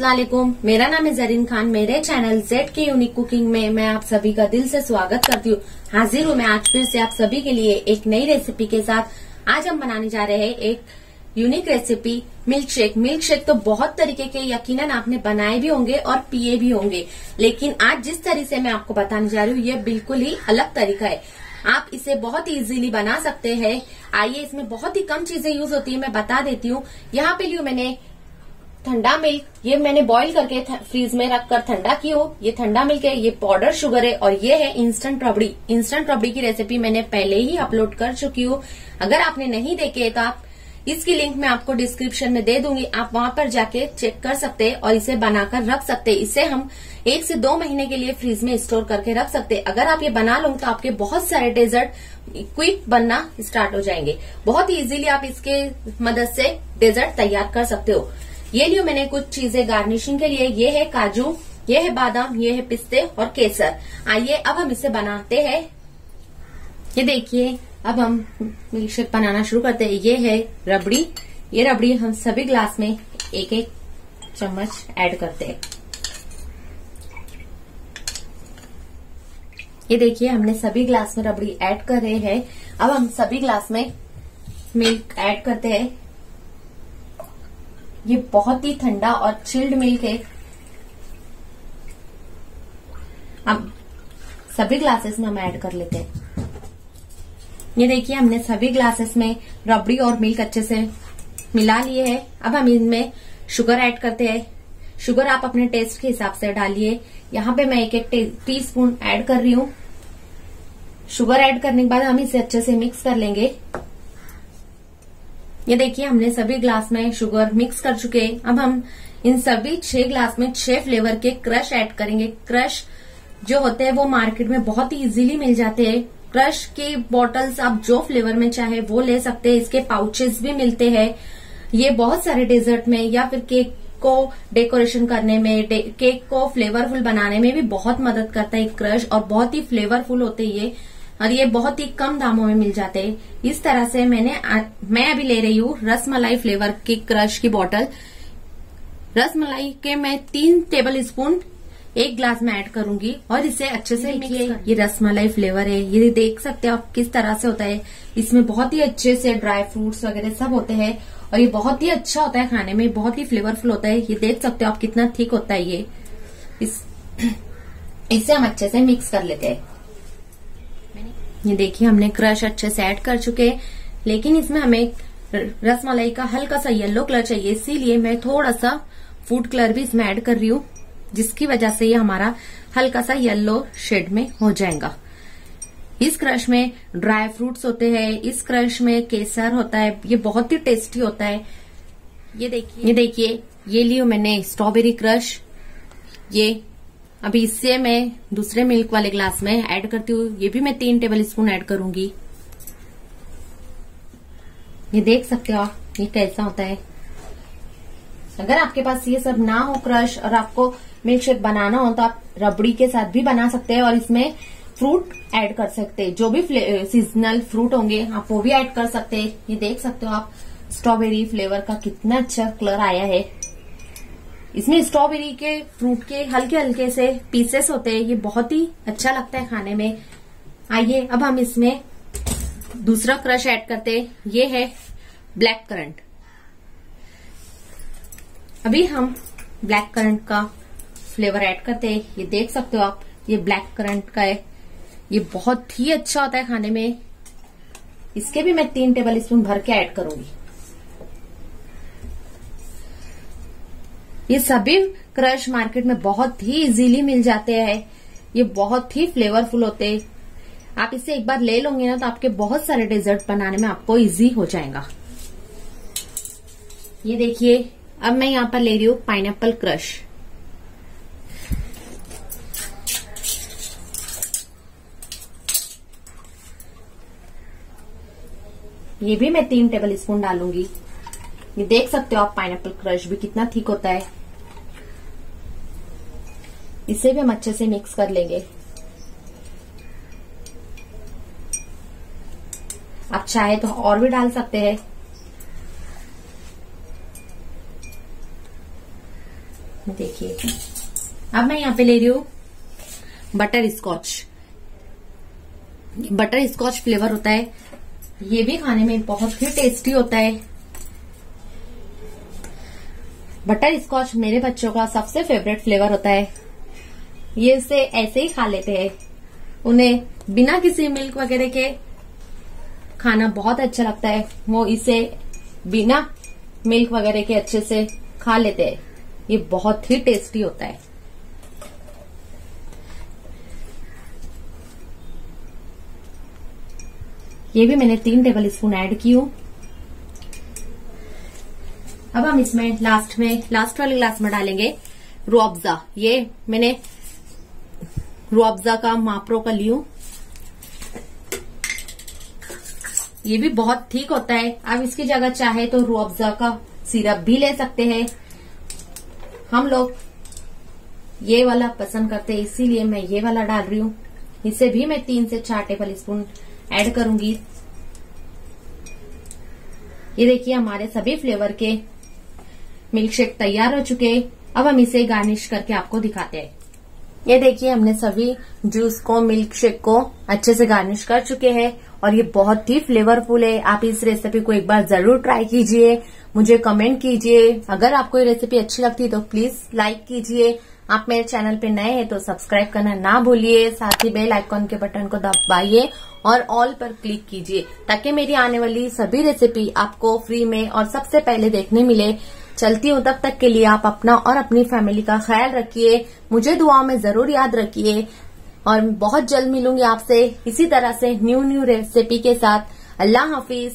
असलाकुम मेरा नाम है जरीन खान। मेरे चैनल जेड के यूनिक कुकिंग में मैं आप सभी का दिल से स्वागत करती हूँ। हाजिर हूँ मैं आज फिर से आप सभी के लिए एक नई रेसिपी के साथ। आज हम बनाने जा रहे हैं एक unique recipe milk shake milk shake तो बहुत तरीके के यकीनन आपने बनाए भी होंगे और पिए भी होंगे। लेकिन आज जिस तरह से मैं आपको बताने जा रही हूँ, ये बिल्कुल ही अलग तरीका है। आप इसे बहुत इजीली बना सकते हैं। आइए इसमें बहुत ही कम चीज़ें यूज़ होती है, मैं बता देती हूँ। यहाँ पे लियो मैंने ठंडा मिल्क, ये मैंने बॉईल करके फ्रीज में रखकर ठंडा की हो, ये ठंडा मिल्क है, ये पाउडर शुगर है और ये है इंस्टेंट रबड़ी इंस्टेंट रबड़ी की रेसिपी मैंने पहले ही अपलोड कर चुकी हूँ। अगर आपने नहीं देखे तो आप इसकी लिंक मैं आपको डिस्क्रिप्शन में दे दूँगी। आप वहाँ पर जाके चेक कर सकते हैं और इसे बनाकर रख सकते हैं। इसे हम एक से दो महीने के लिए फ्रीज में स्टोर करके रख सकते हैं। अगर आप ये बना लो तो आपके बहुत सारे डेजर्ट क्विक बनना स्टार्ट हो जाएँगे। बहुत ही इजीली आप इसके मदद से डेजर्ट तैयार कर सकते हो। ये लियो मैंने कुछ चीज़ें गार्निशिंग के लिए, ये है काजू, ये है बादाम, ये है पिस्ते और केसर। आइए, अब हम इसे बनाते हैं। ये देखिए, अब हम मिल्क शेक बनाना शुरू करते हैं। ये है रबड़ी। ये रबड़ी हम सभी ग्लास में एक एक चम्मच ऐड करते हैं। ये देखिए, हमने सभी ग्लास में रबड़ी ऐड कर रहे हैं। अब हम सभी ग्लास में मिल्क ऐड करते हैं। ये बहुत ही ठंडा और चिल्ड मिल्क है। अब सभी ग्लासेस में हम ऐड कर लेते हैं। ये देखिए, हमने सभी ग्लासेस में रबड़ी और मिल्क अच्छे से मिला लिए है। अब हम इनमें शुगर ऐड करते हैं। शुगर आप अपने टेस्ट के हिसाब से डालिए। यहाँ पे मैं एक एक टी स्पून ऐड कर रही हूँ। शुगर ऐड करने के बाद हम इसे अच्छे से मिक्स कर लेंगे। ये देखिए, हमने सभी ग्लास में शुगर मिक्स कर चुके हैं। अब हम इन सभी छह ग्लास में छह फ्लेवर के क्रश ऐड करेंगे। क्रश जो होते हैं, वो मार्केट में बहुत ही इजीली मिल जाते हैं। क्रश के बॉटल्स आप जो फ्लेवर में चाहे वो ले सकते हैं। इसके पाउचेस भी मिलते हैं। ये बहुत सारे डेजर्ट में या फिर केक को डेकोरेशन करने में केक को फ्लेवरफुल बनाने में भी बहुत मदद करता है क्रश और बहुत ही फ्लेवरफुल होते ये। और ये बहुत ही कम दामों में मिल जाते हैं। इस तरह से मैंने आ, मैं अभी ले रही हूँ रसमलाई फ्लेवर की क्रश की बोतल रसमलाई के मैं तीन टेबल स्पून एक ग्लास में ऐड करूँगी और इसे अच्छे से देखिए ये रसमलाई फ्लेवर है। ये देख सकते हो आप किस तरह से होता है। इसमें बहुत ही अच्छे से ड्राई फ्रूट्स वगैरह सब होते हैं और ये बहुत ही अच्छा होता है खाने में। बहुत ही फ्लेवरफुल होता है। ये देख सकते हो आप कितना थिक होता है ये। इस इसे हम अच्छे से मिक्स कर लेते हैं। ये देखिए हमने क्रश अच्छे से ऐड कर चुके हैं लेकिन इसमें हमें रसमलाई का हल्का सा येलो कलर चाहिए इसीलिए मैं थोड़ा सा फ़ूड कलर भी इसमें ऐड कर रही हूँ जिसकी वजह से ये हमारा हल्का सा येलो शेड में हो जाएगा। इस क्रश में ड्राई फ्रूट्स होते हैं इस क्रश में केसर होता है ये बहुत ही टेस्टी होता है। ये देखिए। ये देखिए ये लियो मैंने स्ट्रॉबेरी क्रश ये अभी इससे मैं दूसरे मिल्क वाले ग्लास में ऐड करती हूँ। ये भी मैं तीन टेबल स्पून ऐड करूँगी। ये देख सकते हो ये कैसा होता है। अगर आपके पास ये सब ना हो क्रश और आपको मिल्क शेक बनाना हो तो आप रबड़ी के साथ भी बना सकते हैं और इसमें फ्रूट ऐड कर सकते हैं। जो भी सीजनल फ्रूट होंगे, आप वो भी ऐड कर सकते हैं। ये देख सकते हो आप स्ट्रॉबेरी फ्लेवर का कितना अच्छा कलर आया है। इसमें स्ट्रॉबेरी के फ्रूट के हल्के हल्के से पीसेस होते हैं। ये बहुत ही अच्छा लगता है खाने में। आइए, अब हम इसमें दूसरा क्रश ऐड करते हैं। ये है ब्लैक करंट। अभी हम ब्लैक करंट का फ्लेवर ऐड करते हैं। ये देख सकते हो आप, ये ब्लैक करंट का है। ये बहुत ही अच्छा होता है खाने में। इसके भी मैं तीन टेबल स्पून भर के ऐड करूँगी। ये सभी क्रश मार्केट में बहुत ही इजीली मिल जाते हैं। ये बहुत ही फ्लेवरफुल होते हैं। आप इसे एक बार ले लोगे ना तो आपके बहुत सारे डेजर्ट बनाने में आपको इजी हो जाएगा। ये देखिए, अब मैं यहाँ पर ले रही हूँ पाइन क्रश ये भी मैं तीन टेबल स्पून डालूँगी। ये देख सकते हो आप पाइन क्रश भी कितना ठीक होता है। इसे भी हम अच्छे से मिक्स कर लेंगे। आप चाहे तो और भी डाल सकते हैं। देखिए। अब मैं यहाँ पे ले रही हूँ butterscotch butterscotch flavour होता है। ये भी खाने में बहुत ही टेस्टी होता है। बटर स्कॉच मेरे बच्चों का सबसे फेवरेट फ्लेवर होता है। ये इसे ऐसे ही खा लेते हैं। उन्हें बिना किसी मिल्क वगैरह के खाना बहुत अच्छा लगता है। वो इसे बिना मिल्क वगैरह के अच्छे से खा लेते हैं। ये बहुत ही टेस्टी होता है। ये भी मैंने तीन टेबल स्पून ऐड की हूँ। अब हम इसमें लास्ट में लास्ट वाले ग्लास में डालेंगे रुअब्जा ये मैंने रुअब्जा का माप्रो का लियू। ये भी बहुत ठीक होता है। आप इसकी जगह चाहे तो रुअब्जा का सिरप भी ले सकते हैं। हम लोग ये वाला पसंद करते हैं, इसीलिए मैं ये वाला डाल रही हूँ। इसे भी मैं तीन से चार टेबल स्पून ऐड करूँगी। ये देखिए, हमारे सभी फ्लेवर के मिल्क शेक तैयार हो चुके हैं। अब हम इसे गार्निश करके आपको दिखाते हैं। ये देखिए, हमने सभी जूस को मिल्क शेक को अच्छे से गार्निश कर चुके हैं और ये बहुत ही फ्लेवरफुल है। आप इस रेसिपी को एक बार ज़रूर ट्राई कीजिए। मुझे कमेंट कीजिए। अगर आपको ये रेसिपी अच्छी लगती है तो प्लीज़ लाइक कीजिए। आप मेरे चैनल पे नए हैं तो सब्सक्राइब करना ना भूलिए। साथ ही बेल आइकॉन के बटन को दबाइए और ऑल पर क्लिक कीजिए, ताकि मेरी आने वाली सभी रेसिपी आपको फ्री में और सबसे पहले देखने मिले। चलती हूँ, तब तक के लिए आप अपना और अपनी फैमिली का ख्याल रखिए। मुझे दुआ में ज़रूर याद रखिए। और बहुत जल्द मिलूँगी आपसे इसी तरह से न्यू न्यू रेसिपी के साथ। अल्लाह हाफिज।